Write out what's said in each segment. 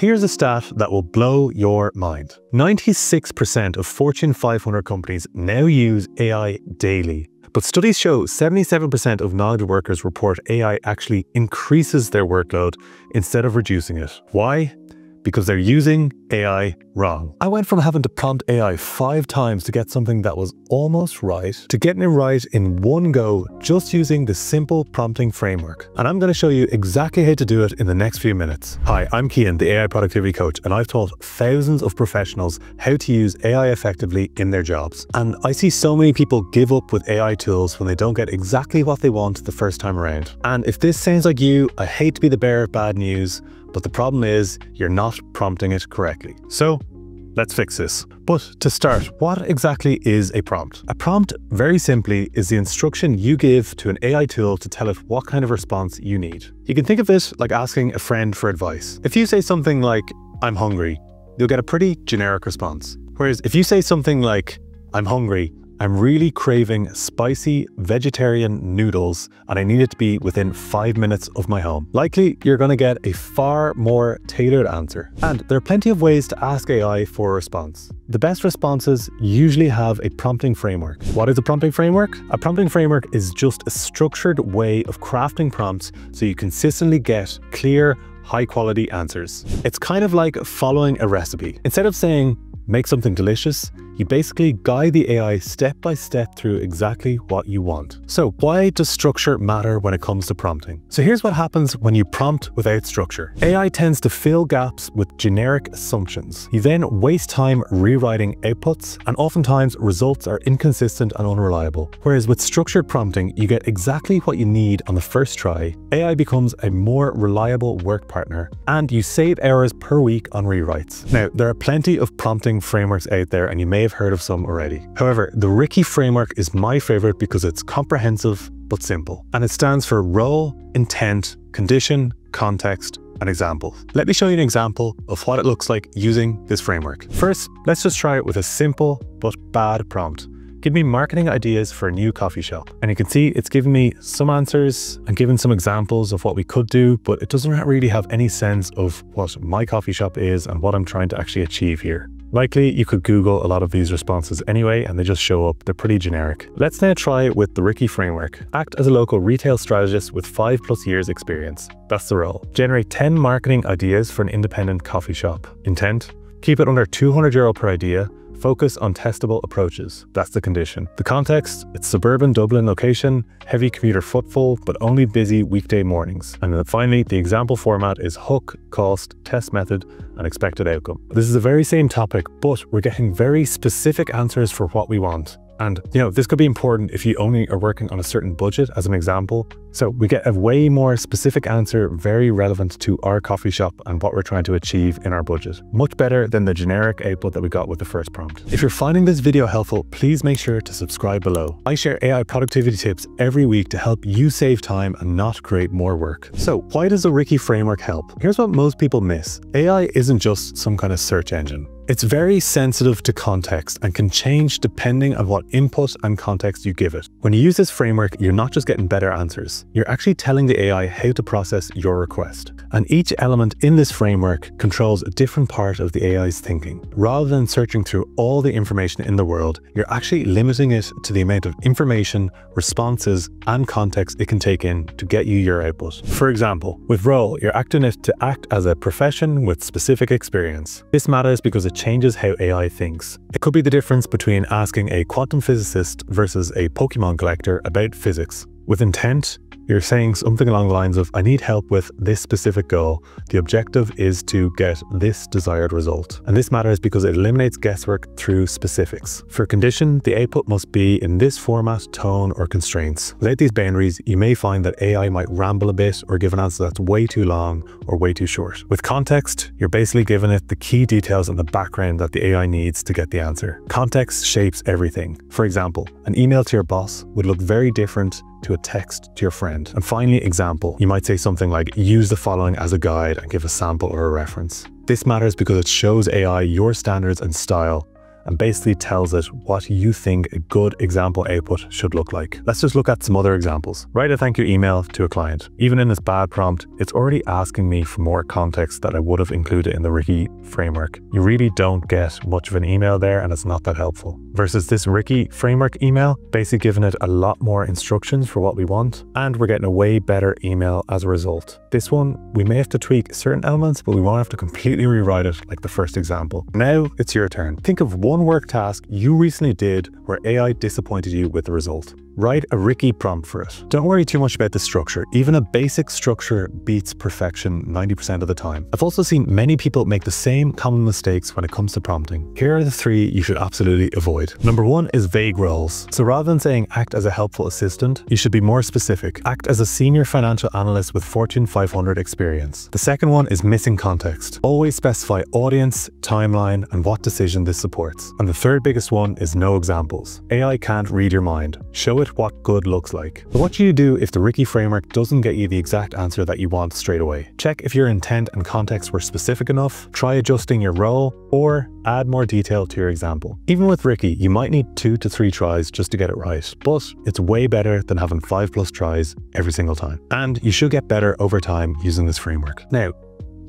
Here's a stat that will blow your mind. 96% of Fortune 500 companies now use AI daily. But studies show 77% of knowledge workers report AI actually increases their workload instead of reducing it. Why? Because they're using AI wrong. I went from having to prompt AI five times to get something that was almost right to getting it right in one go just using the simple prompting framework. And I'm going to show you exactly how to do it in the next few minutes. Hi, I'm Kian, the AI productivity coach, and I've taught thousands of professionals how to use AI effectively in their jobs. And I see so many people give up with AI tools when they don't get exactly what they want the first time around. And if this sounds like you, I hate to be the bearer of bad news, but the problem is you're not prompting it correctly. So let's fix this. But to start, what exactly is a prompt? A prompt, very simply, is the instruction you give to an AI tool to tell it what kind of response you need. You can think of it like asking a friend for advice. If you say something like, I'm hungry, you'll get a pretty generic response. Whereas if you say something like, I'm hungry, I'm really craving spicy vegetarian noodles and I need it to be within five minutes of my home. Likely, you're to get a far more tailored answer. And there are plenty of ways to ask AI for a response. The best responses usually have a prompting framework. What is a prompting framework? A prompting framework is just a structured way of crafting prompts so you consistently get clear, high quality answers. It's kind of like following a recipe. Instead of saying, make something delicious, you basically guide the AI step by step through exactly what you want. So why does structure matter when it comes to prompting? So here's what happens when you prompt without structure. AI tends to fill gaps with generic assumptions. You then waste time rewriting outputs and oftentimes results are inconsistent and unreliable. Whereas with structured prompting, you get exactly what you need on the first try. AI becomes a more reliable work partner and you save hours per week on rewrites. Now, there are plenty of prompting frameworks out there and you may have have heard of some already. However, the RICCE framework is my favorite because it's comprehensive but simple, and it stands for role, intent, condition, context, and example. Let me show you an example of what it looks like using this framework. First, let's just try it with a simple but bad prompt. Give me marketing ideas for a new coffee shop. And you can see it's giving me some answers and giving some examples of what we could do, but it doesn't really have any sense of what my coffee shop is and what I'm trying to actually achieve here. Likely, you could Google a lot of these responses anyway, and they just show up. They're pretty generic. Let's now try it with the RICCE framework. Act as a local retail strategist with 5 plus years experience. That's the role. Generate 10 marketing ideas for an independent coffee shop. Intent? Keep it under 200 euro per idea Focus on testable approaches. That's the condition. The context, it's suburban Dublin location, heavy commuter footfall, but only busy weekday mornings. And then finally, the example format is hook, cost, test method, and expected outcome. This is the very same topic, but we're getting very specific answers for what we want. And, you know, this could be important if you only are working on a certain budget as an example. So we get a way more specific answer, very relevant to our coffee shop and what we're trying to achieve in our budget. Much better than the generic output that we got with the first prompt. If you're finding this video helpful, please make sure to subscribe below. I share AI productivity tips every week to help you save time and not create more work. So why does the RICCE framework help? Here's what most people miss. AI isn't just some kind of search engine. It's very sensitive to context and can change depending on what input and context you give it. When you use this framework, you're not just getting better answers, you're actually telling the AI how to process your request. And each element in this framework controls a different part of the AI's thinking. Rather than searching through all the information in the world, you're actually limiting it to the amount of information, responses, and context it can take in to get you your output. For example, with role, you're acting it to act as a profession with specific experience. This matters because it changes how AI thinks. It could be the difference between asking a quantum physicist versus a Pokemon collector about physics. With intent, you're saying something along the lines of, I need help with this specific goal. The objective is to get this desired result. And this matters because it eliminates guesswork through specifics. For condition, the output must be in this format, tone, or constraints. Without these boundaries, you may find that AI might ramble a bit or give an answer that's way too long or way too short. With context, you're basically giving it the key details and the background that the AI needs to get the answer. Context shapes everything. For example, an email to your boss would look very different to a text to your friend. And finally, example. You might say something like, use the following as a guide and give a sample or a reference. This matters because it shows AI your standards and style and basically tells it what you think a good example output should look like. Let's just look at some other examples. Write a thank you email to a client. Even in this bad prompt, it's already asking me for more context that I would have included in the RICCE framework. You really don't get much of an email there and it's not that helpful. Versus this RICCE framework email, basically giving it a lot more instructions for what we want, and we're getting a way better email as a result. This one, we may have to tweak certain elements, but we won't have to completely rewrite it like the first example. Now it's your turn. Think of one work task you recently did where AI disappointed you with the result. Write a RICCE prompt for it. Don't worry too much about the structure. Even a basic structure beats perfection 90% of the time. I've also seen many people make the same common mistakes when it comes to prompting. Here are the three you should absolutely avoid. Number one is vague roles. So rather than saying act as a helpful assistant, you should be more specific. Act as a senior financial analyst with Fortune 500 experience. The second one is missing context. Always specify audience, timeline, and what decision this supports. And the third biggest one is no examples. AI can't read your mind. Show it what good looks like. But what should you do if the RICCE framework doesn't get you the exact answer that you want straight away? Check if your intent and context were specific enough, try adjusting your role, or add more detail to your example. Even with RICCE, you might need two to three tries just to get it right, but it's way better than having five plus tries every single time. And you should get better over time using this framework. Now,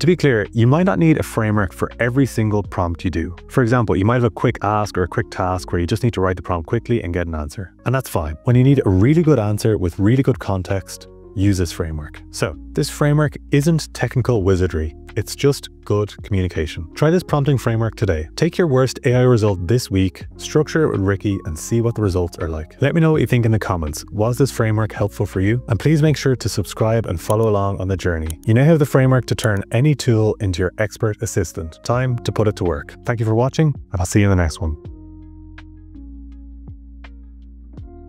to be clear, you might not need a framework for every single prompt you do. For example, you might have a quick ask or a quick task where you just need to write the prompt quickly and get an answer. And that's fine. When you need a really good answer with really good context, use this framework. So this framework isn't technical wizardry. It's just good communication. Try this prompting framework today. Take your worst AI result this week, structure it with RICCE, and see what the results are like. Let me know what you think in the comments. Was this framework helpful for you? And please make sure to subscribe and follow along on the journey. You now have the framework to turn any tool into your expert assistant. Time to put it to work. Thank you for watching, and I'll see you in the next one.